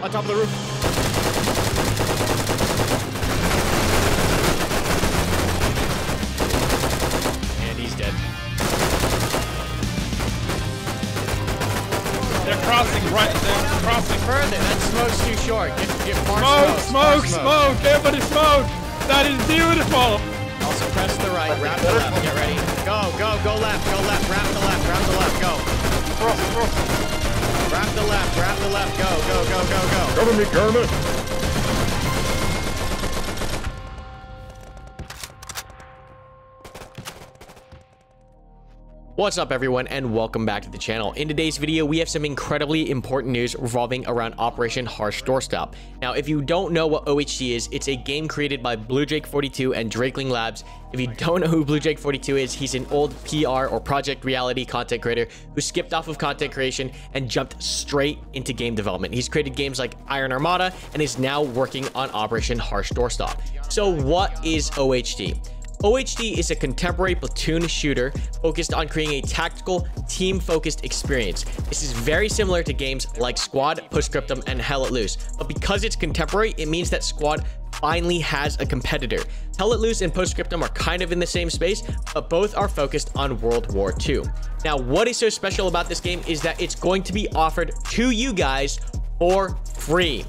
On top of the roof. And he's dead. They're crossing right. They're crossing. Further, that smoke's too short. Get, get more Smoke, smoke, smoke, more smoke. Everybody smoke. That is beautiful. Also press the right, wrap the left, get ready. Go, go, go left, go left, wrap the left, wrap the left, go. Wrap the left, wrap the left, go, go, go, go, go. Cover me, Kermit. What's up everyone and welcome back to the channel. In today's video, we have some incredibly important news revolving around Operation Harsh Doorstop. Now, if you don't know what OHD is, it's a game created by BlueDrake42 and Drakeling Labs. If you don't know who BlueDrake42 is, he's an old PR or project reality content creator who skipped off of content creation and jumped straight into game development. He's created games like Iron Armada and is now working on Operation Harsh Doorstop. So what is OHD? OHD is a contemporary platoon shooter focused on creating a tactical, team-focused experience. This is very similar to games like Squad, Post Scriptum, and Hell Let Loose, but because it's contemporary, it means that Squad finally has a competitor. Hell Let Loose and Post Scriptum are kind of in the same space, but both are focused on World War II. Now, what is so special about this game is that it's going to be offered to you guys for free.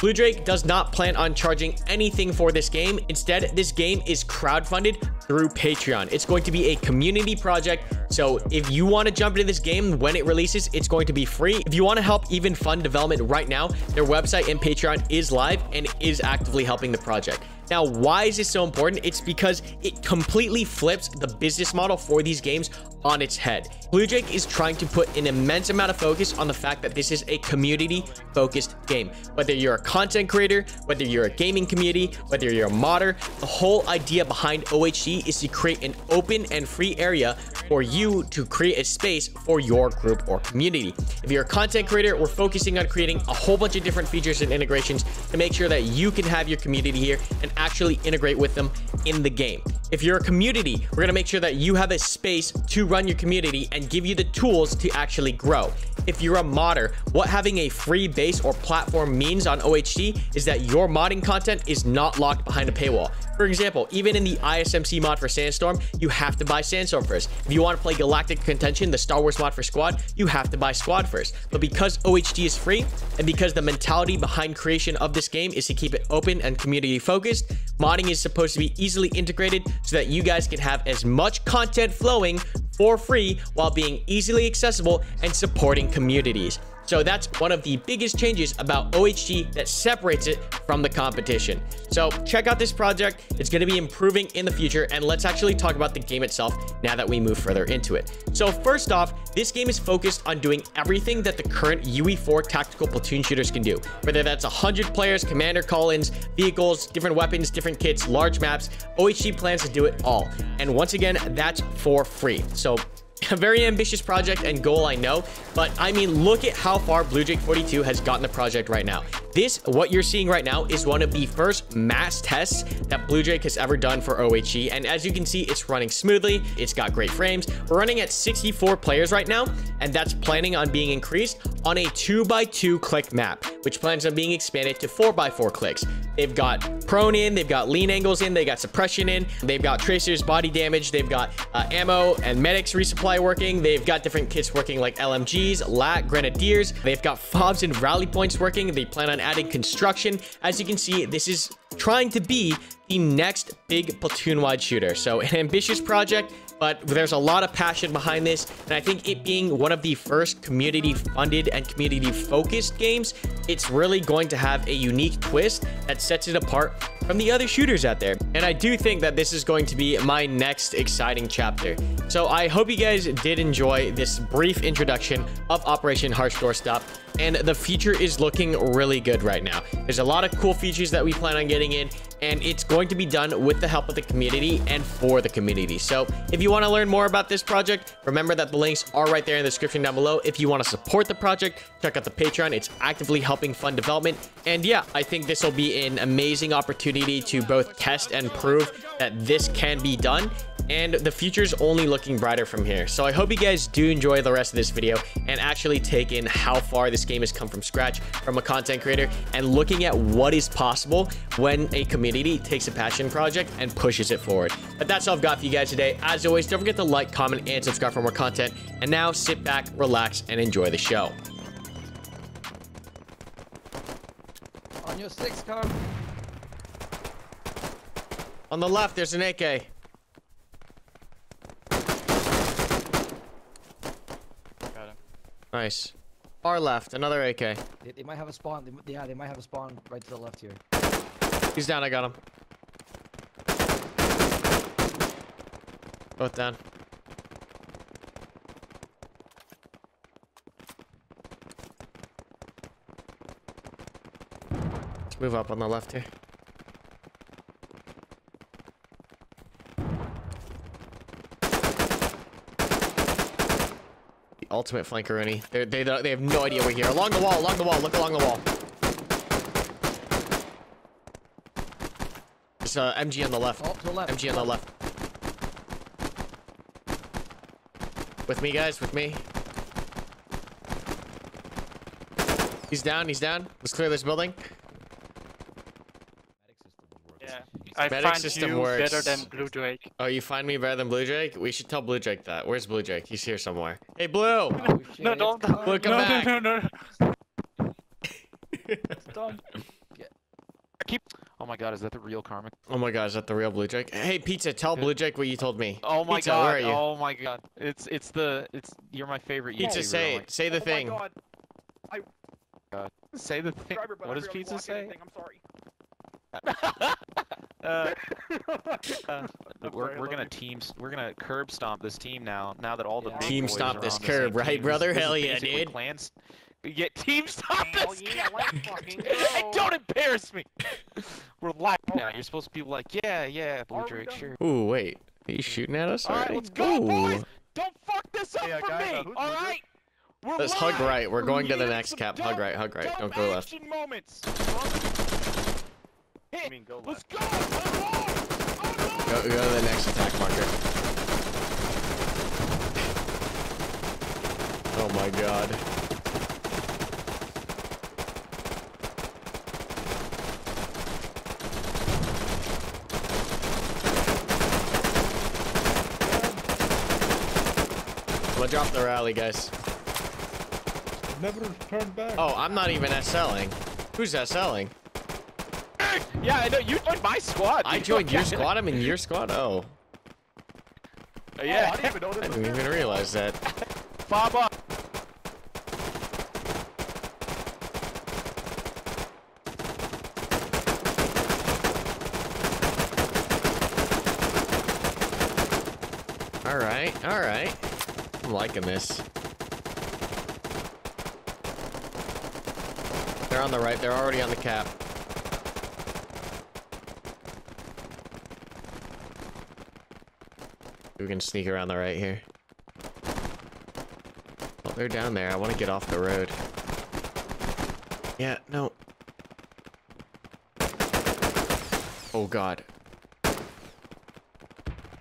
Blue Drake does not plan on charging anything for this game. Instead, this game is crowdfunded through Patreon. It's going to be a community project. So if you want to jump into this game when it releases, it's going to be free. If you want to help even fund development right now, their website and Patreon is live and is actively helping the project. Now, why is this so important? It's because it completely flips the business model for these games on its head. BlueDrake is trying to put an immense amount of focus on the fact that this is a community focused game. Whether you're a content creator, whether you're a gaming community, whether you're a modder, the whole idea behind OHD is to create an open and free area for you to create a space for your group or community. If you're a content creator, we're focusing on creating a whole bunch of different features and integrations to make sure that you can have your community here and actually integrate with them in the game. If you're a community, we're gonna make sure that you have a space to run your community and give you the tools to actually grow. If you're a modder, what having a free base or platform means on OHD is that your modding content is not locked behind a paywall. For example, even in the ISMC mod for Sandstorm, you have to buy Sandstorm first. If you want to play Galactic Contention, the Star Wars mod for Squad, you have to buy Squad first. But because OHD is free, and because the mentality behind creation of this game is to keep it open and community focused, modding is supposed to be easily integrated so that you guys can have as much content flowing for free while being easily accessible and supporting communities. So that's one of the biggest changes about OHD that separates it from the competition. So check out this project. It's going to be improving in the future. And let's actually talk about the game itself now that we move further into it. So first off, this game is focused on doing everything that the current UE4 tactical platoon shooters can do. Whether that's 100 players, commander call-ins, vehicles, different weapons, different kits, large maps, OHD plans to do it all. And once again, that's for free. So a very ambitious project and goal, I know, but I mean, look at how far BlueDrake42 has gotten the project right now. This, what you're seeing right now, is one of the first mass tests that BlueDrake has ever done for OHD, and as you can see, it's running smoothly, it's got great frames. We're running at 64 players right now, and that's planning on being increased on a 2x2 click map, which plans on being expanded to 4x4 clicks. They've got prone in, they've got lean angles in, they got suppression in, they've got tracers, body damage, they've got uh, ammo and medics resupply working, they've got different kits working like LMGs, LAT, Grenadiers, they've got FOBs and rally points working, they plan on adding construction. As you can see, this is trying to be the next big platoon-wide shooter. So an ambitious project, but there's a lot of passion behind this. And I think it being one of the first community funded and community focused games, it's really going to have a unique twist that sets it apart from the other shooters out there. And I do think that this is going to be my next exciting chapter. So I hope you guys did enjoy this brief introduction of Operation Harsh Doorstop and the future is looking really good right now. There's a lot of cool features that we plan on getting in, and it's going to be done with the help of the community and for the community. So if you want to learn more about this project, remember that the links are right there in the description down below. If you want to support the project, check out the Patreon. It's actively helping fund development. And yeah, I think this will be an amazing opportunity to both test and prove that this can be done and the future's only looking brighter from here. So I hope you guys do enjoy the rest of this video and actually take in how far this game has come from scratch from a content creator and looking at what is possible when a community takes a passion project and pushes it forward. But that's all I've got for you guys today. As always, don't forget to like, comment, and subscribe for more content. And now sit back, relax, and enjoy the show. On your six car. On the left, there's an AK. Got him. Nice. Far left, another AK. They, they might have a spawn. They, yeah, they might have a spawn right to the left here. He's down, I got him. Both down. Let's move up on the left here. Ultimate flankeroonie. They they don't- they have no idea we're here. Along the wall, along the wall. Look along the wall. There's uh, MG on the left. Oh, to the left. MG on the left. With me, guys. With me. He's down. He's down. Let's clear this building. Yeah. I Medic find system you works. better than Blue Drake. Oh, you find me better than Blue Drake? We should tell Blue Drake that. Where's Blue Drake? He's here somewhere. Hey, Blue! Oh, No, don't- Look, come on. back. No, no, no, no. Stop. Keep. Oh my god, is that the real Karmic? oh my god, is that the real Blue Drake? Hey, Pizza, tell Blue Drake what you told me. Oh my Pizza, god. where are you? Oh my god. It's it's the it's you're my favorite Pizza, YouTuber. say it. Say the oh thing. My God. my god. Say the thing. What does Pizza say? anything, I'm sorry. uh, uh, we're we're gonna team we're gonna curb stomp this team now. Now that all the Yeah. Team stomp this curb, right, team. Brother? this is Hell yeah, basically dude. Clans. Yeah, team stomp Hell this yeah, guy. let's fucking Hey, go. don't embarrass me. We're live now. You're supposed to be like, yeah, yeah, Blue Drake, sure. Ooh, wait. he's shooting at us All right, already? let's go, Ooh. boys. Don't fuck this up Hey, uh, for guys, uh, me. who's All Blue Drake? right. We're Let's hug right. We're going to the next some cap. Hug right, hug right. Don't go left. action moments. I mean, go Let's left. go. Oh, Go, go to the next attack marker. Oh my god. I'm gonna drop the rally, guys. Never turn back. Oh, I'm not even SLing. Who's SLing? No. Yeah, I know. You joined my squad. I joined your squad. I'm in your squad. Oh, Uh, Yeah. Oh, I didn't even know this was didn't even realize that. Fob up. All right, all right. I'm liking this. They're on the right. They're already on the cap. We can sneak around the right here. Oh, they're down there. I want to get off the road. Yeah, no. Oh, God.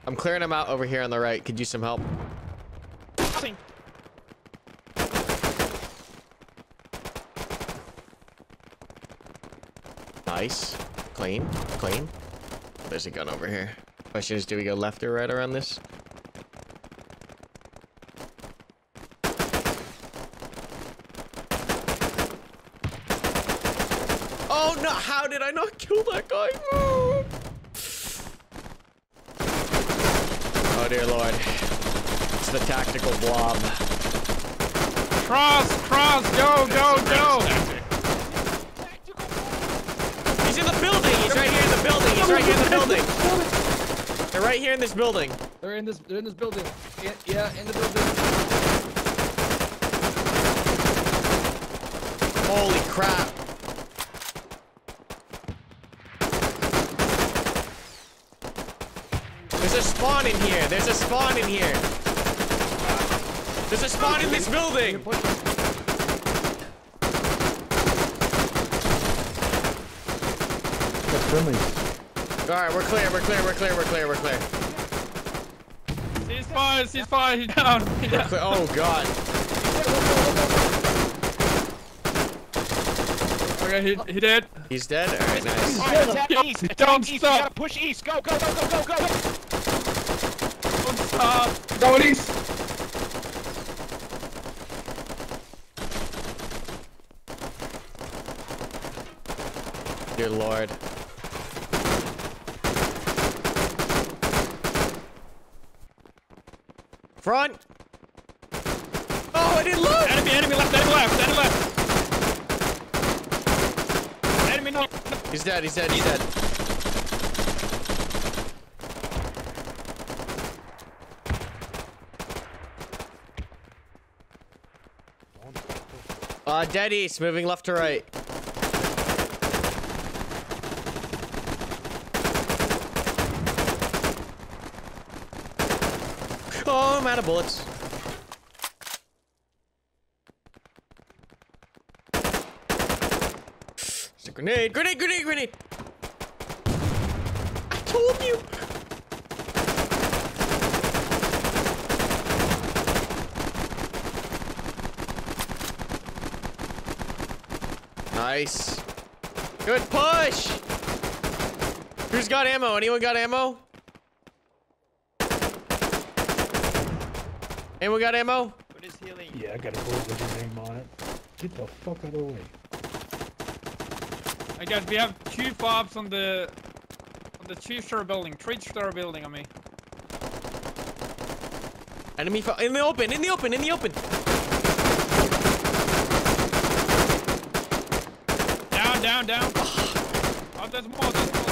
I'm clearing them out over here on the right. Could use some help. Nice. Clean. Clean. There's a gun over here. Question is, do we go left or right around this? Oh no, how did I not kill that guy? Oh dear lord. It's the tactical blob. Cross, cross, go, go, go. He's in the building! He's right here in the building! He's right here in the building! They're right here in this building! They're in this. They're in this building. Yeah, yeah, in the building. Holy crap! There's a spawn in here! There's a spawn in here! There's a spawn in this building! That's friendly. All right, we're clear. We're clear. We're clear. We're clear. We're clear. Ceasefire, ceasefire, he's down. He's down. Clear- Oh God. Okay, he, he did. He's dead. All right, nice. Alright, attack east. Attack don't east. You stop. gotta push east. Go, go, go, go, go, go. Don't stop. Going east. Dear Lord. Front. Oh, I didn't look. Enemy, enemy left, enemy left, enemy left. Enemy no. He's dead. He's dead. He's dead. Uh, dead east, moving left to right. Oh, I'm out of bullets. It's a grenade, grenade, grenade, grenade. I told you. Nice. Good push. Who's got ammo? Anyone got ammo? Anyone got ammo? Yeah, I got a bullet with your name on it. Get the fuck out of the way. I guess we have two fobs on the on the two star building, three star building on me. Enemy fo- in the open, in the open, in the open. Down, down, down. Ah. Oh, there's more, there's more.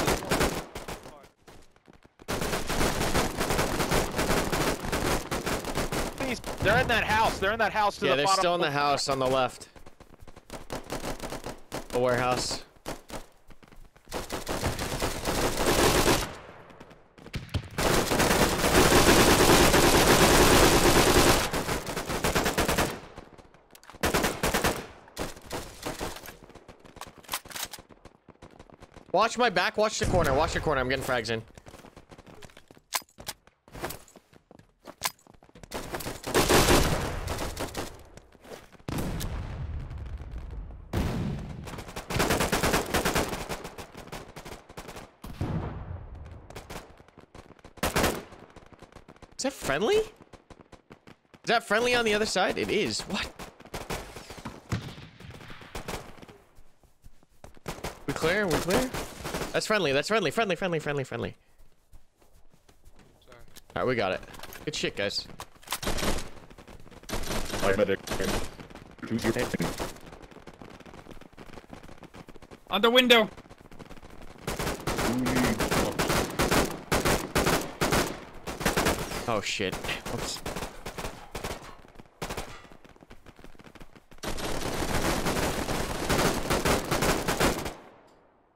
They're in that house. They're in that house to Yeah, the they're bottom. still in the house on the left. The warehouse. Watch my back, watch the corner, watch the corner, I'm getting frags in. Is that friendly? Is that friendly on the other side? It is. What? We clear? We clear? That's friendly. That's friendly. Friendly, friendly, friendly, friendly. Alright, we got it. Good shit, guys. On the window. Mm. Oh shit. Oops.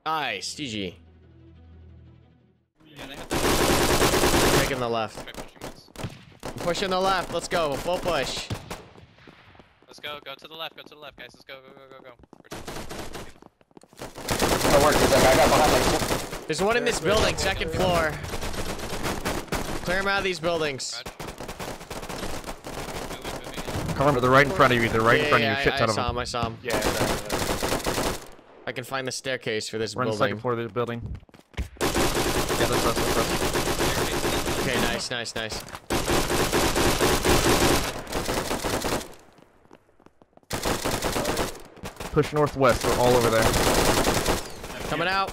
Nice, GG. Taking the left. I'm pushing the left. Let's go. Full push. Let's go, go to the left, go to the left, guys. Let's go, go, go, go, go. That worked. He's like, I got behind like. There's one in this building, second floor. Clear him out of these buildings. Roger. Moving, moving they're right in front of you. They're right in front yeah, of you. Shit I, ton I of saw them. him. I saw him. Yeah, they're- they're- I can find the staircase for this we're on the building. second floor of the building. Yeah, that's us. That's us. Okay, nice, nice, nice. Push northwest. We're all over there. Coming out.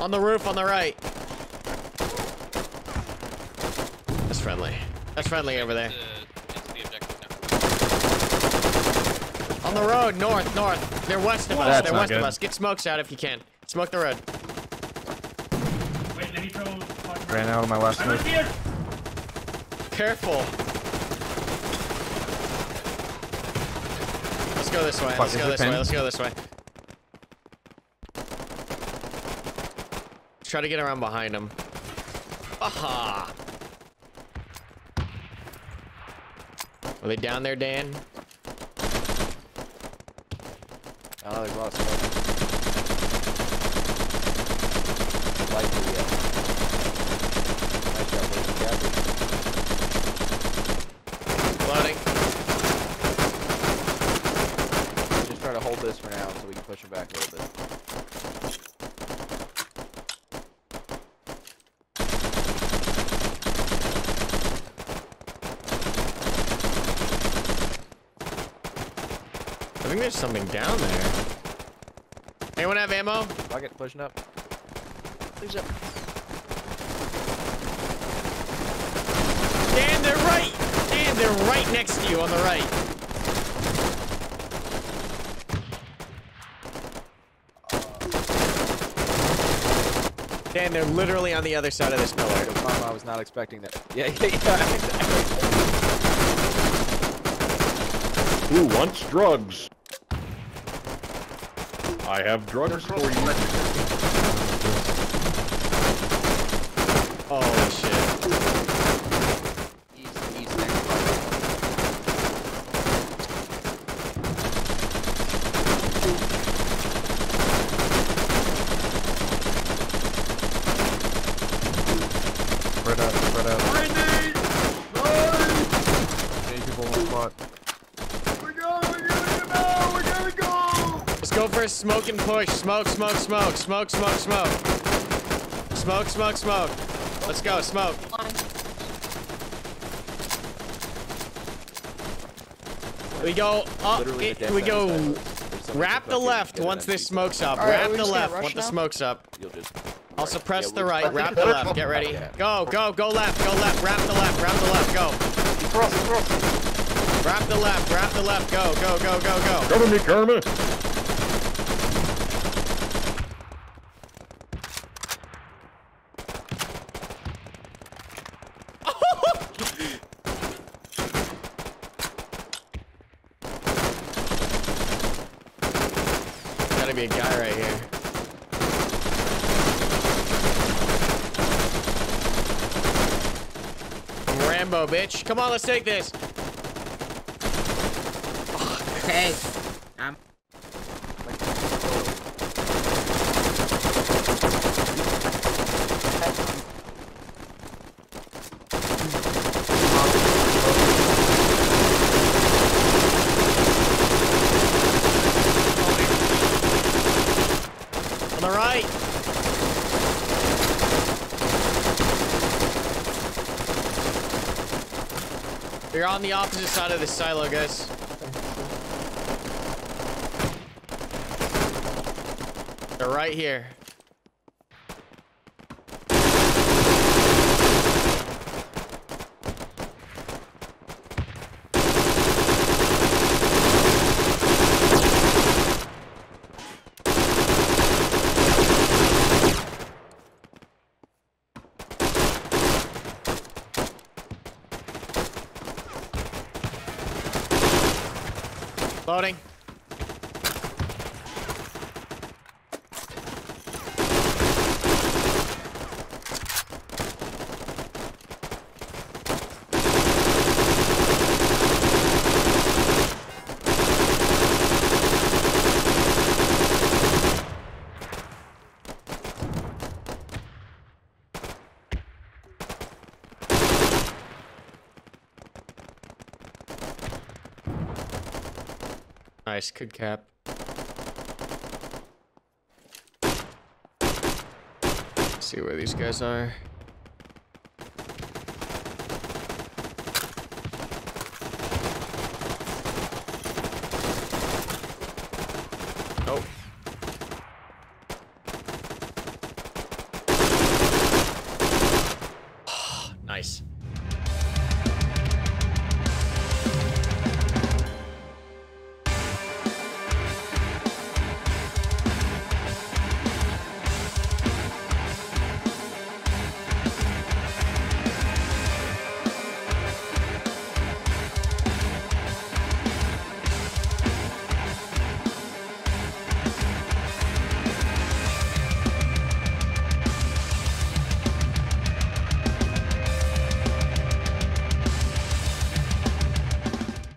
On the roof on the right. That's friendly. That's friendly over there. Into, into the objective now. On the road, north, north. They're west of us. That's They're not west of us. Get smokes out if you can. Smoke the road. Wait, let me throw. Ran out of my last I'm move. here. Careful. Let's go this way. Let's go it this way. Let's go this way. Let's try to get around behind him. Aha! Are they down there, Dan? Oh, they lost. Likely, yeah. Nice job, boys and gabbers. Loading. Just try to hold this for now so we can push him back a little bit. I think there's something down there. Anyone have ammo? Bucket pushing up. Dan, they're right! Dan, they're right next to you on the right. Dan, they're literally on the other side of this pillar. Yo, Mama, I was not expecting that. Yeah, yeah, yeah. exactly. Who wants drugs? I have drugs for you. Oh shit. East, east next bucket. Spread out, spread out. Many people in one spot. Let's go for a smoke and push. Smoke, smoke, smoke, smoke, smoke, smoke. Smoke, smoke, smoke. Let's go, smoke. We go up. It- we go side of us. There's somebody wrap the left once this smoke's up. All right, Wrap we the left rush once the smoke's up. Just. I'll suppress Yeah, the right. Wrap the left. Get ready. Go, go, go left. Go left. Wrap the left. Wrap the left. Go. Cross, cross. Wrap the left. Wrap the left. Go, go, go, go, go. Cover me, Karma. Gotta be a guy right here. I'm Rambo, bitch. Come on, let's take this. Hey, on the opposite side of the silo, guys. They're right here. Loading. Nice, good cap. see where these guys are. Oh. nice.